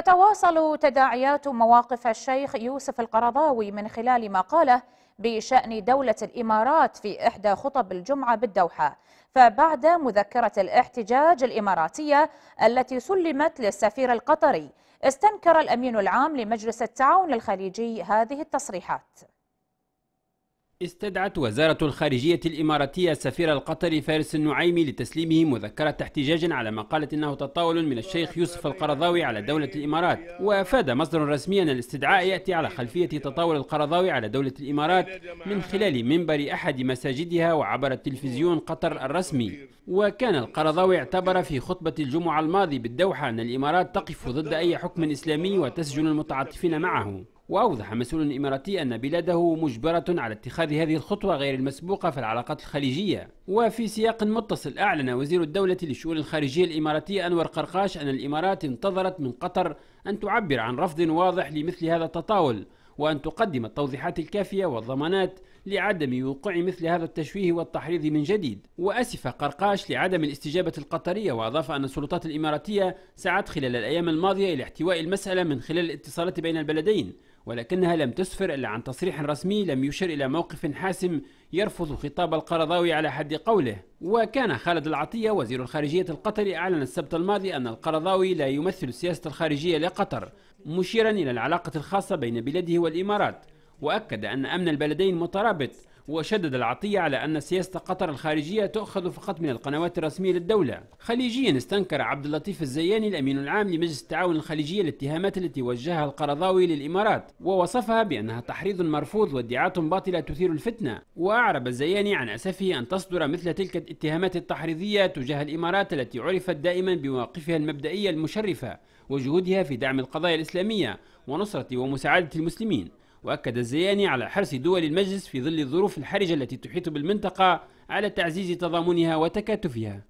تتواصل تداعيات مواقف الشيخ يوسف القرضاوي من خلال ما قاله بشأن دولة الإمارات في إحدى خطب الجمعة بالدوحة. فبعد مذكرة الاحتجاج الإماراتية التي سلمت للسفير القطري استنكر الأمين العام لمجلس التعاون الخليجي هذه التصريحات. استدعت وزارة الخارجية الإماراتية السفير القطري فارس النعيمي لتسليمه مذكرة احتجاج على ما قالت إنه تطاول من الشيخ يوسف القرضاوي على دولة الإمارات. وأفاد مصدر رسمي أن الاستدعاء يأتي على خلفية تطاول القرضاوي على دولة الإمارات من خلال منبر أحد مساجدها وعبر التلفزيون قطر الرسمي. وكان القرضاوي اعتبر في خطبة الجمعة الماضي بالدوحة أن الإمارات تقف ضد أي حكم إسلامي وتسجن المتعاطفين معه. وأوضح مسؤول إماراتي أن بلاده مجبرة على اتخاذ هذه الخطوة غير المسبوقة في العلاقات الخليجية. وفي سياق متصل أعلن وزير الدولة للشؤون الخارجية الإماراتية أنور قرقاش أن الإمارات انتظرت من قطر أن تعبر عن رفض واضح لمثل هذا التطاول وأن تقدم التوضيحات الكافية والضمانات لعدم وقوع مثل هذا التشويه والتحريض من جديد. وأسف قرقاش لعدم الاستجابة القطرية وأضاف أن السلطات الإماراتية سعت خلال الأيام الماضية إلى احتواء المسألة من خلال الاتصالات بين البلدين. ولكنها لم تسفر إلا عن تصريح رسمي لم يشر إلى موقف حاسم يرفض خطاب القرضاوي على حد قوله. وكان خالد العطية وزير الخارجية القطري أعلن السبت الماضي أن القرضاوي لا يمثل السياسة الخارجية لقطر مشيرا إلى العلاقة الخاصة بين بلاده والإمارات وأكد أن أمن البلدين مترابط وشدد العطية على أن سياسة قطر الخارجية تؤخذ فقط من القنوات الرسمية للدولة. خليجيا استنكر عبد اللطيف الزياني الأمين العام لمجلس التعاون الخليجي الاتهامات التي وجهها القرضاوي للإمارات ووصفها بأنها تحريض مرفوض وادعاءات باطلة تثير الفتنة. وأعرب الزياني عن أسفه أن تصدر مثل تلك الاتهامات التحريضية تجاه الإمارات التي عرفت دائما بمواقفها المبدئية المشرفة وجهودها في دعم القضايا الإسلامية ونصرة ومساعدة المسلمين. وأكد الزياني على حرص دول المجلس في ظل الظروف الحرجة التي تحيط بالمنطقة على تعزيز تضامنها وتكاتفها.